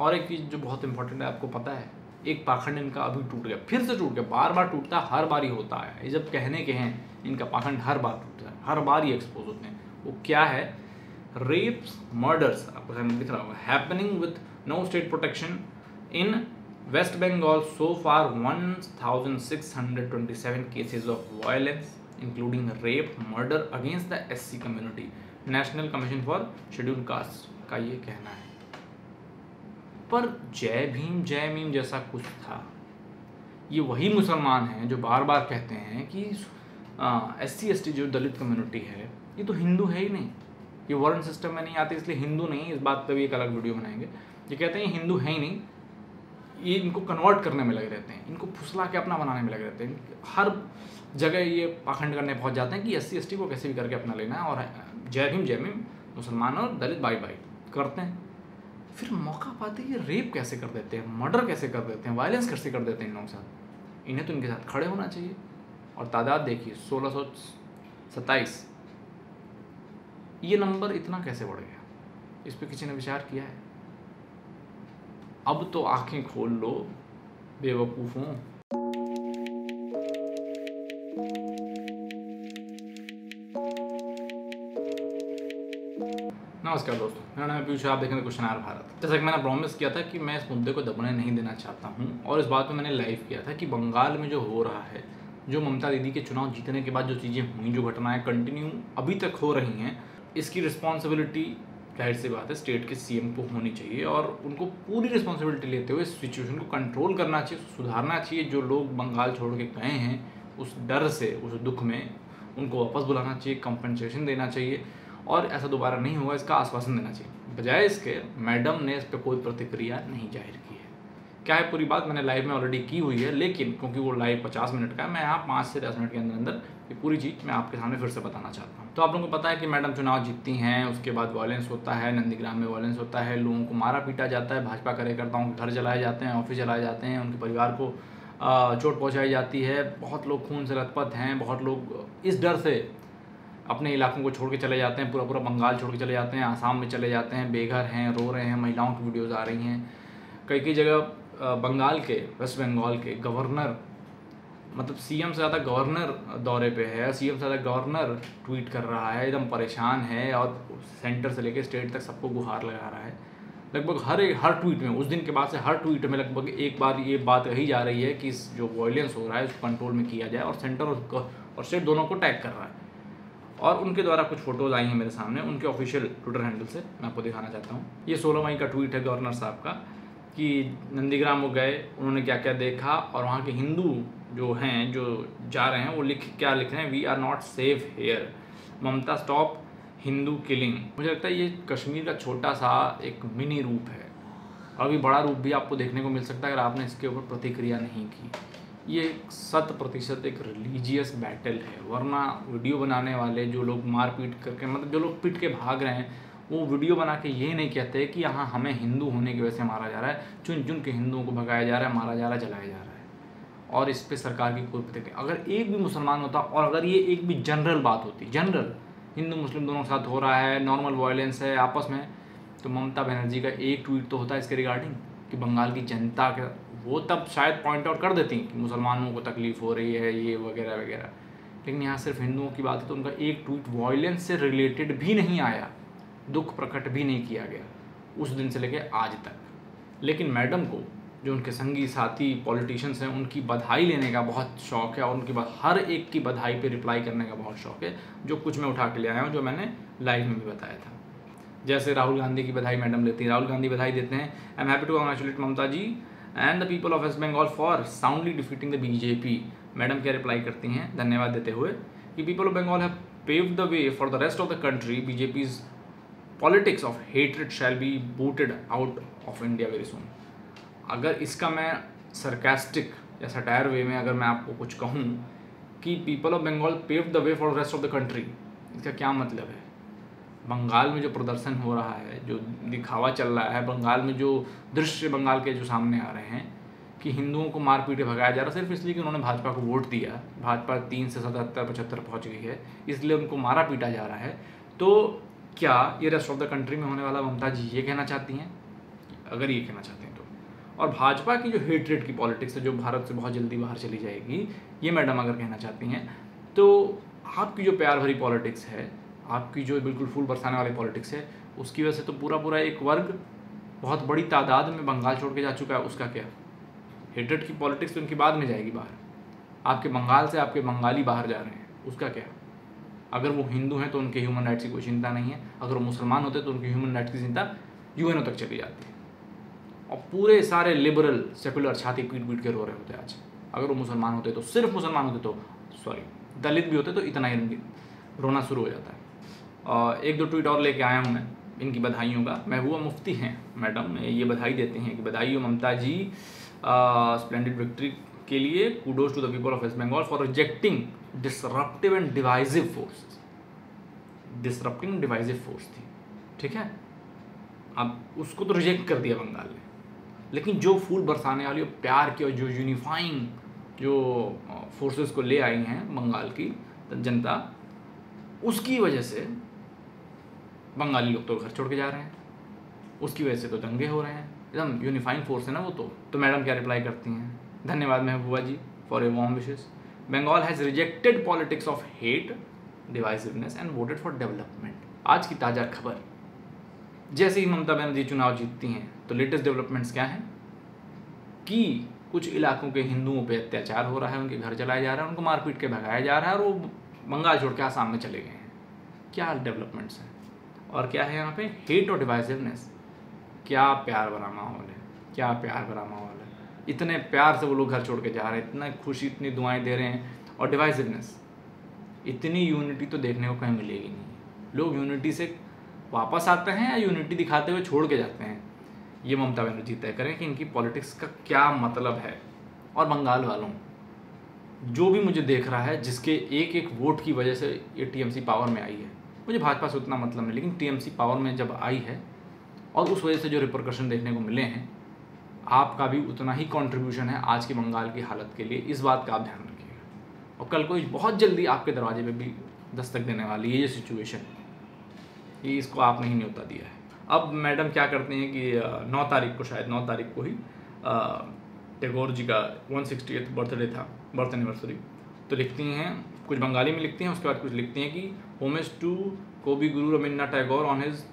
और एक चीज़ जो बहुत इंपॉर्टेंट है, आपको पता है, एक पाखंड इनका अभी टूट गया, फिर से टूट गया बार बार टूटता है, हर बार ही होता है। ये जब कहने के हैं, इनका पाखंड हर बार टूटता है, हर बार ही एक्सपोज होते हैं। वो क्या है? रेप्स मर्डर्स आपको दिख रहा होगा। Happening with no state protection in West Bengal so far 1627 cases of violence, including rape, murder against the SC community. National commission for scheduled caste का ये कहना है। पर जय भीम, जय मीम जैसा कुछ था। ये वही मुसलमान हैं जो बार बार कहते हैं कि एस सी एस टी जो दलित कम्युनिटी है, ये तो हिंदू है ही नहीं। ये वर्ण सिस्टम में नहीं आते, इसलिए हिंदू नहीं, इस बात पर भी एक अलग वीडियो बनाएँगे। ये कहते हैं हिंदू है ही नहीं। ये इनको कन्वर्ट करने में लगे रहते हैं, इनको फुसला के अपना बनाने में लगे रहते हैं। हर जगह ये पाखंड करने पहुँच जाते हैं कि एस सी को कैसे भी करके अपना लेना है और जय भीम जय भीम मुसलमान और दलित बाई बाई करते हैं। फिर मौका पाते ये रेप कैसे कर देते हैं? मर्डर कैसे कर देते हैं? वायलेंस कैसे कर देते हैं इन लोगों के साथ? इन्हें तो इनके साथ खड़े होना चाहिए। और तादाद देखिए, सोलह सौ सत्ताईस। ये नंबर इतना कैसे बढ़ गया? इस पर किसी ने विचार किया है? अब तो आँखें खोल लो, बेवकूफ़ों नमस्कार दोस्तों। मेरा नाम है पीयूष, आप देखेंगे क्वेश्चन आर भारत। जैसा कि मैंने प्रॉमिस किया था कि मैं इस मुद्दे को दबने नहीं देना चाहता हूँ, और इस बात में मैंने लाइव किया था कि बंगाल में जो हो रहा है, जो ममता दीदी के चुनाव जीतने के बाद जो चीज़ें हुई, जो घटनाएँ कंटिन्यू अभी तक हो रही हैं, इसकी रिस्पॉन्सिबिलिटी ज़ाहिर सी बात है स्टेट के सीएम को होनी चाहिए, और उनको पूरी रिस्पॉन्सिबिलिटी लेते हुए सिचुएशन को कंट्रोल करना चाहिए, सुधारना चाहिए, जो लोग बंगाल छोड़ के गए हैं, उस डर से, उस दुख में उनको वापस बुलाना चाहिए कंपनसेशन देना चाहिए। और ऐसा दोबारा नहीं होगा इसका आश्वासन देना चाहिए। बजाय इसके, मैडम ने इस पर कोई प्रतिक्रिया नहीं ज़ाहिर की है। क्या है पूरी बात मैंने लाइव में ऑलरेडी की हुई है? लेकिन, क्योंकि वो लाइव पचास मिनट का है, मैं यहाँ पाँच से दस मिनट के अंदर अंदर ये पूरी चीज़ मैं आपके सामने फिर से बताना चाहता हूँ। तो आप लोगों को पता है कि मैडम चुनाव जीतती हैं, उसके बाद वायलेंस होता है, नंदीग्राम में वायलेंस होता है, लोगों को मारा पीटा जाता है, भाजपा कार्यकर्ताओं के घर जलाए जाते हैं ऑफ़िस जलाए जाते हैं, उनके परिवार को चोट पहुँचाई जाती है। बहुत लोग खून से लथपथ हैं, बहुत लोग, इस डर से अपने इलाकों को छोड़ के चले जाते हैं पूरा पूरा बंगाल छोड़ के चले जाते हैं, आसाम में चले जाते हैं, बेघर हैं, रो रहे हैं, महिलाओं की वीडियोज़ आ रही हैं। कई कई जगह बंगाल के, वेस्ट बंगाल के गवर्नर मतलब सीएम से ज़्यादा गवर्नर दौरे पे है, सीएम से ज़्यादा गवर्नर ट्वीट कर रहा है, एकदम परेशान है और सेंटर से लेकर स्टेट तक सबको गुहार लगा रहा है। लगभग हर एक, हर ट्वीट में, उस दिन के बाद से हर ट्वीट में लगभग एक बार ये बात कही जा रही है कि जो वॉयलेंस हो रहा है उसको कंट्रोल में किया जाए और सेंटर और स्टेट दोनों को टैग कर रहा है। और उनके द्वारा कुछ फ़ोटोज़ आई हैं मेरे सामने, उनके ऑफिशियल ट्विटर हैंडल से मैं आपको दिखाना चाहता हूँ। ये सोलह मई का ट्वीट है गवर्नर साहब का, कि नंदीग्राम वो गए, उन्होंने क्या क्या देखा और वहाँ के हिंदू जो हैं, जो जा रहे हैं, वो लिख, क्या लिख रहे हैं? We are not safe here Mamata stop Hindu killing मुझे लगता है ये कश्मीर का छोटा सा एक मिनी रूप है। अभी बड़ा रूप भी आपको देखने को मिल सकता है अगर आपने इसके ऊपर प्रतिक्रिया नहीं की। ये शत प्रतिशत एक रिलीजियस बैटल है, वरना वीडियो बनाने वाले जो लोग मार पीट करके मतलब जो लोग पीट के भाग रहे हैं, वो वीडियो बना के ये नहीं कहते कि यहाँ हमें हिंदू होने की वजह से मारा जा रहा है चुन चुन के हिंदुओं को भगाया जा रहा है, मारा जा रहा है, जलाया जा रहा है। और इस पर सरकार की कोई प्रतिक्रिया, अगर एक भी मुसलमान होता और अगर ये एक भी जनरल बात होती जनरल हिंदू मुस्लिम दोनों के साथ हो रहा है नॉर्मल वायलेंस है आपस में तो ममता बनर्जी का एक ट्वीट तो होता है इसके रिगार्डिंग कि बंगाल की जनता का वो तब शायद पॉइंट आउट कर देती कि मुसलमानों को तकलीफ़ हो रही है, ये वगैरह वगैरह। लेकिन यहाँ सिर्फ़ हिंदुओं की बात है तो उनका एक ट्वीट वायलेंस से रिलेटेड भी नहीं आया, दुख प्रकट भी नहीं किया गया उस दिन से लेके आज तक। लेकिन मैडम को, जो उनके संगी, साथी पॉलिटिशियंस हैं, उनकी बधाई लेने का बहुत शौक है और उनकी हर एक की बधाई पे रिप्लाई करने का बहुत शौक है, जो कुछ मैं उठा के ले आया हूँ, जो मैंने लाइव में भी बताया था। जैसे राहुल गांधी की बधाई मैडम लेती हैं, राहुल गांधी बधाई देते हैं। I am happy to congratulate Mamata ji. And the people of West Bengal for soundly defeating the BJP madam क्या रिप्लाई करती हैं? धन्यवाद देते हुए। कि people of Bengal have pave the way for the rest of the country BJP's politics of hatred shall be booted out of India very soon अगर इसका मैं सरकास्टिक या सटायर वे में अगर मैं आपको कुछ कहूँ कि people of Bengal pave the way for rest of the country इसका क्या मतलब है? बंगाल में जो प्रदर्शन हो रहा है, जो दिखावा चल रहा है, बंगाल में जो दृश्य बंगाल के जो सामने आ रहे हैं, कि हिंदुओं को मार पीटे भगाया जा रहा है, सिर्फ़ इसलिए कि उन्होंने भाजपा को वोट दिया। भाजपा तीन से सतहत्तर, पचहत्तर पहुँच गई है, इसलिए उनको मारा पीटा जा रहा है। तो क्या ये रेस्ट ऑफ़ द कंट्री में होने वाला ममता जी ये कहना चाहती हैं? अगर ये कहना चाहते हैं तो। और भाजपा की जो हेटरेट की पॉलिटिक्स है, जो भारत से बहुत जल्दी बाहर चली जाएगी, ये मैडम अगर कहना चाहती हैं तो आपकी जो प्यार भरी पॉलिटिक्स है आपकी जो बिल्कुल फूल बरसाने वाली पॉलिटिक्स है, उसकी वजह से तो पूरा पूरा एक वर्ग बहुत बड़ी तादाद में बंगाल छोड़ के जा चुका है, उसका क्या? हेटरेट की पॉलिटिक्स तो उनकी बाद में जाएगी बाहर। आपके बंगाल से आपके बंगाली बाहर जा रहे हैं, उसका क्या? अगर वो हिंदू हैं तो उनके ह्यूमन राइट्स की कोई चिंता नहीं है, अगर वो मुसलमान होते तो उनकी ह्यूमन राइट्स की चिंता यूएनओ तक चली जाती है। और पूरे सारे लिबरल सेकुलर छाती पीट पीट के रो रहे होते आज। अगर वो मुसलमान होते तो सिर्फ़ मुसलमान होते तो सॉरी दलित भी होते तो इतना ही रोना शुरू हो जाता है। एक दो ट्वीट और लेके आया हूँ मैं, इनकी बधाइयों का। महबूबा मुफ्ती हैं, मैडम ये बधाई देते हैं कि बधाई हो ममता जी स्प्लेंडेड विक्ट्री के लिए। Kudos to the people of West Bengal for rejecting disruptive and divisive force disrupting divisive force थी, ठीक है? अब उसको तो रिजेक्ट कर दिया बंगाल ने। लेकिन जो फूल बरसाने वाली और प्यार की और जो यूनिफाइंग जो फोर्सेस को ले आई हैं बंगाल की जनता, उसकी वजह से बंगाली लोग तो घर छोड़ के जा रहे हैं। उसकी वजह से तो दंगे हो रहे हैं। एकदम यूनिफाइंग फोर्स है ना वो तो। तो मैडम क्या रिप्लाई करती हैं? धन्यवाद Mehbooba ji for a warm wishes Bengal has rejected politics of hate divisiveness and voted for development आज की ताज़ा खबर। जैसे ही ममता बनर्जी चुनाव जीतती हैं तो लेटेस्ट डेवलपमेंट्स क्या हैं? कि कुछ इलाकों के हिंदुओं पे अत्याचार हो रहा है, उनके घर चलाया जा रहा है, उनको मारपीट के भगाया जा रहा है और वो बंगाल छोड़ के आसाम में चले गए हैं। क्या डेवलपमेंट्स हैं? और क्या है यहाँ पे? हेट और डिवाइसिवनेस क्या प्यार भरा माहौल है? क्या प्यार भरा माहौल है? इतने प्यार से वो लोग घर छोड़ के जा रहे हैं, इतना खुशी, इतनी दुआएँ दे रहे हैं और डिवाइसिवनेस इतनी यूनिटी तो देखने को कहीं मिलेगी नहीं. लोग यूनिटी से वापस आते हैं या यूनिटी दिखाते हुए छोड़ के जाते हैं? ये ममता बनर्जी तय करें कि इनकी पॉलिटिक्स का क्या मतलब है. और बंगाल वालों, जो भी मुझे देख रहा है, जिसके एक एक वोट की वजह से ये टीएमसी पावर में आई है मुझे भाजपा से उतना मतलब नहीं, लेकिन टीएमसी पावर में जब आई है, और उस वजह से जो रिपोर्कशन देखने को मिले हैं, आपका भी उतना ही कंट्रीब्यूशन है आज के बंगाल की हालत के लिए। इस बात का आप ध्यान रखिएगा। और कल को बहुत जल्दी आपके दरवाजे पे भी दस्तक देने वाली है ये सिचुएशन ये इसको आपने ही न्योता दिया है। अब मैडम क्या करते हैं कि नौ तारीख को, शायद नौ तारीख को ही टैगोर जी का वन सिक्सटी एथ बर्थडे था बर्थ एनिवर्सरी तो लिखती हैं, कुछ बंगाली में लिखती हैं, उसके बाद कुछ लिखती हैं कि homage to Kobi Guru Rabindranath Tagore on his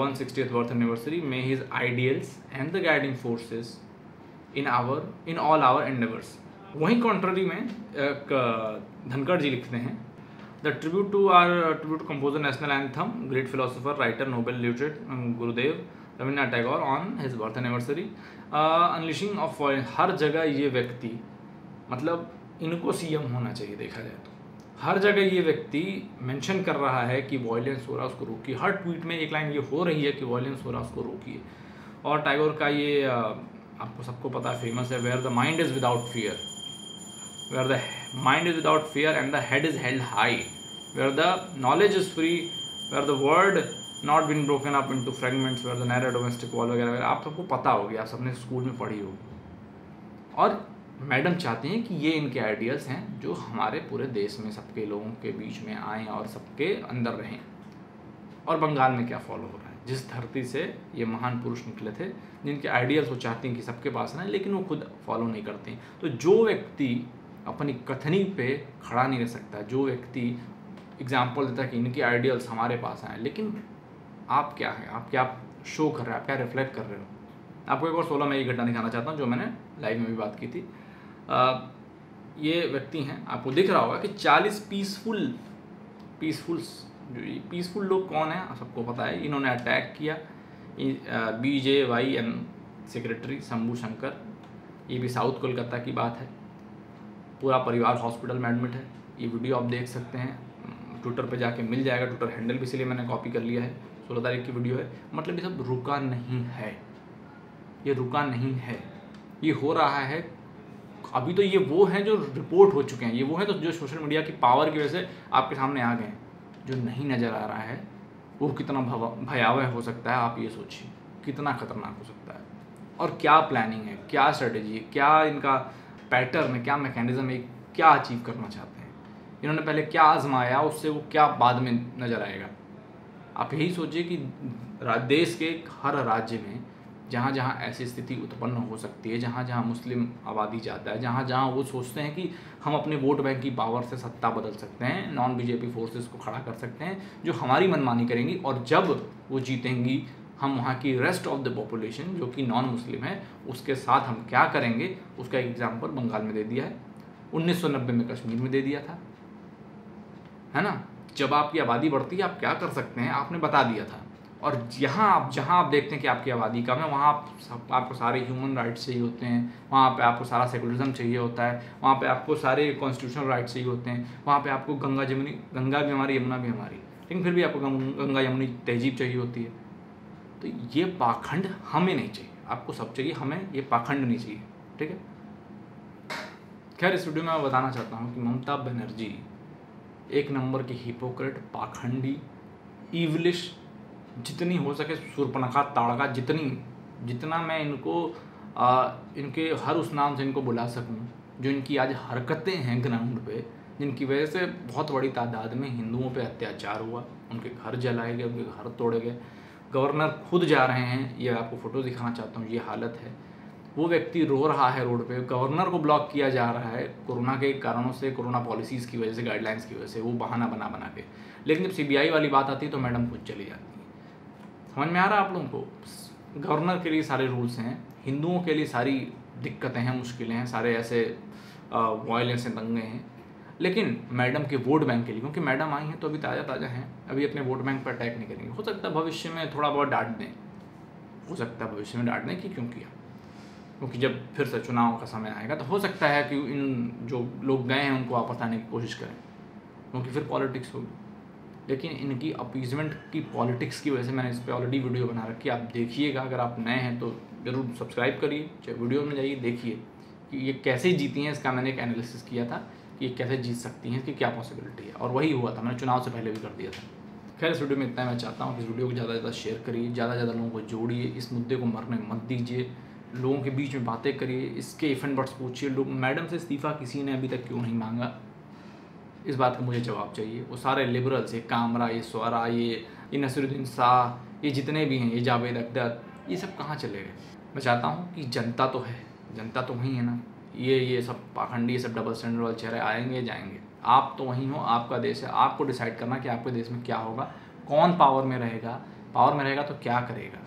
one sixty birth anniversary may his ideals and the guiding forces in our in all our endeavours वहीं कॉन्ट्ररी में एक धनखड़ जी लिखते हैं। The tribute to our tribute composer national anthem great philosopher writer Nobel laureate Gurudev Rabindranath Tagore on his birth anniversary unleashing of हर जगह ये व्यक्ति मतलब इनको सीएम होना चाहिए देखा जाए तो। हर जगह ये व्यक्ति मेंशन कर रहा है कि वॉयलेंस हो रहा है, उसको रोकिए। हर ट्वीट में एक लाइन ये हो रही है कि वॉयलेंस हो रहा है, उसको रोकिए। और टैगोर का ये आपको सबको पता है फ़ेमस है where the mind is without fear where the mind is without fear and the head is held high where the knowledge is free where the word not been broken up into fragments where the narrow domestic wall वगैरह वगैरह आप सबको पता होगी आप सबने school में पढ़ी होगी। और मैडम चाहती हैं कि ये इनके आइडियाज़ हैं जो हमारे पूरे देश में सबके लोगों के बीच में आएँ और सबके अंदर रहें। और बंगाल में क्या फॉलो हो रहा है? जिस धरती से ये महान पुरुष निकले थे, जिनके आइडियाज़ वो चाहती हैं कि सबके पास रहें लेकिन वो खुद फॉलो नहीं करते तो जो व्यक्ति अपनी कथनी पे खड़ा नहीं रह सकता, जो व्यक्ति एग्ज़ाम्पल देता है कि इनके आइडियल्स हमारे पास आए, लेकिन आप क्या हैं? आप क्या शो कर रहे हैं? आप क्या रिफ्लेक्ट कर रहे हो? आपको एक और सोलह मैं ये घटना दिखाना चाहता हूँ, जो मैंने लाइव में भी बात की थी। ये व्यक्ति हैं, आपको दिख रहा होगा कि चालीस पीसफुल पीसफुल जो ये पीसफुल लोग कौन हैं, सबको पता है, इन्होंने अटैक किया। B J Y M secretary Shambhu Shankar, ये भी साउथ कोलकाता की बात है। पूरा परिवार हॉस्पिटल में एडमिट है। ये वीडियो आप देख सकते हैं। ट्विटर पे जाके मिल जाएगा। ट्विटर हैंडल भी इसलिए मैंने कॉपी कर लिया है। सोलह तारीख की वीडियो है। मतलब ये सब रुका नहीं है। ये रुका नहीं है। ये हो रहा है अभी तो ये वो हैं जो रिपोर्ट हो चुके हैं, ये वो हैं तो जो सोशल मीडिया की पावर की वजह से आपके सामने आ गए जो नहीं नज़र आ रहा है, वो कितना भयावह हो सकता है, आप ये सोचिए। कितना खतरनाक हो सकता है। और क्या प्लानिंग है, क्या स्ट्रेटेजी है, क्या इनका पैटर्न है, क्या मैकेनिज्म है, क्या अचीव करना चाहते हैं? इन्होंने पहले क्या आजमाया, उससे वो क्या बाद में नज़र आएगा? आप यही सोचिए कि देश के हर राज्य में जहाँ जहाँ ऐसी स्थिति उत्पन्न हो सकती है, जहाँ जहाँ मुस्लिम आबादी जाता है, जहाँ जहाँ वो सोचते हैं कि हम अपने वोट बैंक की पावर से सत्ता बदल सकते हैं नॉन बीजेपी फोर्सेस को खड़ा कर सकते हैं, जो हमारी मनमानी करेंगी और जब वो जीतेंगी, हम वहाँ की रेस्ट ऑफ़ द पॉपुलेशन जो कि नॉन मुस्लिम है, उसके साथ हम क्या करेंगे, उसका एग्ज़ाम्पल बंगाल में दे दिया है। 1990 में कश्मीर में दे दिया था। है ना? जब आपकी आबादी बढ़ती है, आप क्या कर सकते हैं? आपने बता दिया था। और यहाँ आप, जहाँ आप देखते हैं कि आपकी आबादी कम है, वहाँ आप सब, आपको सारे ह्यूमन राइट्स चाहिए होते हैं। वहाँ पे आपको सारा सेकुलरिज्म चाहिए होता है। वहाँ पे आपको सारे कॉन्स्टिट्यूशनल राइट्स चाहिए होते हैं। वहाँ पे आपको गंगा जमुनी, गंगा भी हमारी, यमुना भी हमारी। लेकिन फिर भी आपको गंगा यमुनी तहजीब चाहिए होती है। तो ये पाखंड हमें नहीं चाहिए। आपको सब चाहिए, हमें ये पाखंड नहीं चाहिए। ठीक है? खैर, इस वीडियो में मैं बताना चाहता हूँ कि ममता बनर्जी, एक नंबर की हिपोक्रेट पाखंडी ईवलिश जितनी हो सके सुरपनखा ताड़का जितनी जितना मैं इनको आ, इनके हर उस नाम से इनको बुला सकूँ जो इनकी आज हरकतें हैं ग्राउंड पे जिनकी वजह से बहुत बड़ी तादाद में हिंदुओं पे अत्याचार हुआ उनके घर जलाए गए उनके घर तोड़े गए। गवर्नर खुद जा रहे हैं ये आपको फ़ोटो दिखाना चाहता हूँ ये हालत है। वो व्यक्ति रो रहा है रोड पे गवर्नर को ब्लॉक किया जा रहा है कोरोना के कारणों से कोरोना पॉलिसीज़ की वजह से गाइडलाइंस की वजह से वो बहाना बना बना के। लेकिन जब सीबीआई वाली बात आती है तो मैडम खुद चली जाती है। समझ में आ रहा है आप लोगों को? गवर्नर के लिए सारे रूल्स हैं, हिंदुओं के लिए सारी दिक्कतें हैं, मुश्किलें हैं, सारे ऐसे वायलेंस हैं, दंगे हैं। लेकिन मैडम के वोट बैंक के लिए, क्योंकि मैडम आई हैं तो अभी ताज़ा ताज़ा हैं, अभी अपने वोट बैंक पर अटैक नहीं करेंगे। हो सकता है भविष्य में थोड़ा बहुत डांट दें। हो सकता है भविष्य में डांट दें कि क्यों किया? क्योंकि जब फिर से चुनाव का समय आएगा तो हो सकता है कि इन जो लोग गए हैं, उनको वापस आने की कोशिश करें। क्योंकि फिर पॉलिटिक्स होगी। लेकिन इनकी अपीजमेंट की पॉलिटिक्स की वजह से मैंने इस पर ऑलरेडी वीडियो बना रखी है। आप देखिएगा, अगर आप नए हैं तो ज़रूर सब्सक्राइब करिए, चाहे वीडियो में जाइए, देखिए कि ये कैसे जीती हैं, इसका मैंने एक एनालिसिस किया था कि ये कैसे जीत सकती हैं, इसकी क्या पॉसिबिलिटी है। और वही हुआ था, मैंने चुनाव से पहले भी कर दिया था। खैर, इस वीडियो में इतना मैं चाहता हूँ कि इस वीडियो को ज़्यादा से ज़्यादा शेयर करिए, ज़्यादा से ज़्यादा लोगों को जोड़िए, इस मुद्दे को मरने मत दीजिए, लोगों के बीच में बातें करिए, इसके इफ़ एंड बट्स पूछिए। लोग, मैडम से इस्तीफ़ा किसी ने अभी तक क्यों नहीं मांगा? इस बात का मुझे जवाब चाहिए। वो सारे लिबरल्स ये कामरा, ये स्वरा, ये ये नसरुद्दीन शाह, ये जितने भी हैं, ये जावेद अख्तर, ये सब कहाँ चले गए? मैं चाहता हूँ कि जनता तो है, जनता तो वहीं है ना। ये ये सब पाखंडी, ये सब डबल स्टैंडर्ड वाले चेहरे आएँगे, जाएँगे। आप तो वहीं हो, आपका देश है, आपको डिसाइड करना कि आपके देश में क्या होगा। कौन पावर में रहेगा? पावर में रहेगा तो क्या करेगा?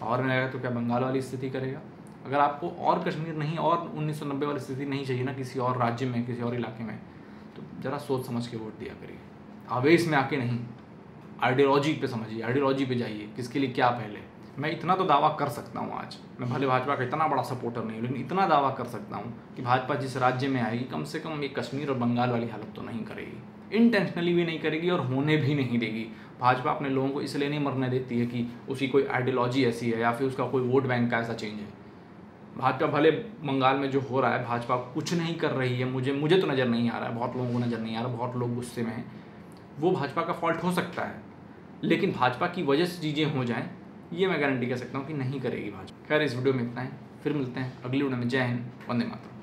पावर में रहेगा तो क्या बंगाल वाली स्थिति करेगा? अगर आपको और कश्मीर नहीं, और 1990 वाली स्थिति नहीं चाहिए ना किसी और राज्य में, किसी और इलाके में तो ज़रा सोच समझ के वोट दिया करिए। आवेश में आके नहीं आइडियोलॉजी पे समझिए आइडियोलॉजी पे जाइए, किसके लिए क्या पहले। मैं इतना तो दावा कर सकता हूँ आज, मैं भले भाजपा का इतना बड़ा सपोर्टर नहीं हूँ, लेकिन इतना दावा कर सकता हूँ कि भाजपा जिस राज्य में आएगी, कम से कम ये कश्मीर और बंगाल वाली हालत तो नहीं करेगी। इंटेंशनली भी नहीं करेगी और होने भी नहीं देगी। भाजपा अपने लोगों को इसलिए नहीं मरने देती है कि उसकी कोई आइडियोलॉजी ऐसी है या फिर उसका कोई वोट बैंक का ऐसा चेंज है। भाजपा भले बंगाल में जो हो रहा है, भाजपा कुछ नहीं कर रही है, मुझे मुझे तो नज़र नहीं आ रहा है, बहुत लोगों को नज़र नहीं आ रहा, बहुत लोग गुस्से में हैं। वो भाजपा का फॉल्ट हो सकता है, लेकिन भाजपा की वजह से चीज़ें हो जाएँ, ये मैं गारंटी कर सकता हूँ कि नहीं करेगी भाजपा। खैर, इस वीडियो में इतना है, फिर मिलते हैं अगली वीडियो में। जय हिंद, वंदे मातरम।